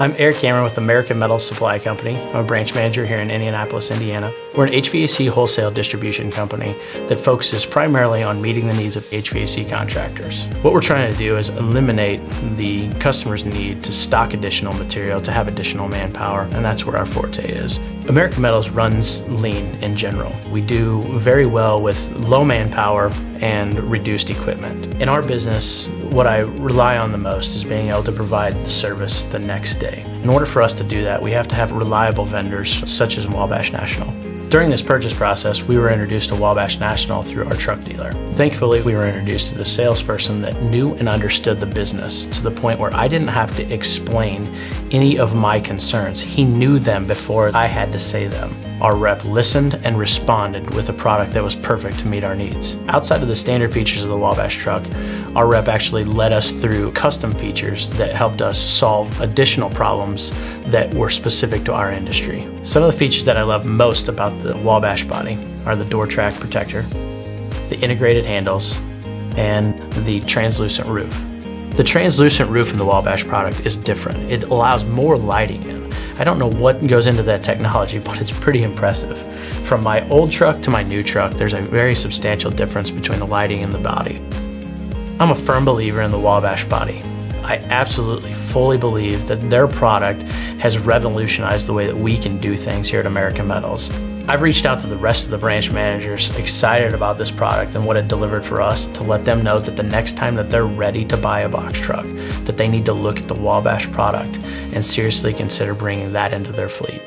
I'm Eric Cameron with American Metal Supply Company. I'm a branch manager here in Indianapolis, Indiana. We're an HVAC wholesale distribution company that focuses primarily on meeting the needs of HVAC contractors. What we're trying to do is eliminate the customer's need to stock additional material, to have additional manpower, and that's where our forte is. American Metals runs lean in general. We do very well with low manpower and reduced equipment. In our business, what I rely on the most is being able to provide the service the next day. In order for us to do that, we have to have reliable vendors such as Wabash National. During this purchase process, we were introduced to Wabash National through our truck dealer. Thankfully, we were introduced to the salesperson that knew and understood the business to the point where I didn't have to explain any of my concerns. He knew them before I had to say them. Our rep listened and responded with a product that was perfect to meet our needs. Outside of the standard features of the Wabash truck, our rep actually led us through custom features that helped us solve additional problems that were specific to our industry. Some of the features that I love most about the Wabash body are the door track protector, the integrated handles, and the translucent roof. The translucent roof in the Wabash product is different. It allows more lighting in. I don't know what goes into that technology, but it's pretty impressive. From my old truck to my new truck, there's a very substantial difference between the lighting and the body. I'm a firm believer in the Wabash body. I absolutely fully believe that their product has revolutionized the way that we can do things here at American Metals. I've reached out to the rest of the branch managers excited about this product and what it delivered for us to let them know that the next time that they're ready to buy a box truck, that they need to look at the Wabash product and seriously consider bringing that into their fleet.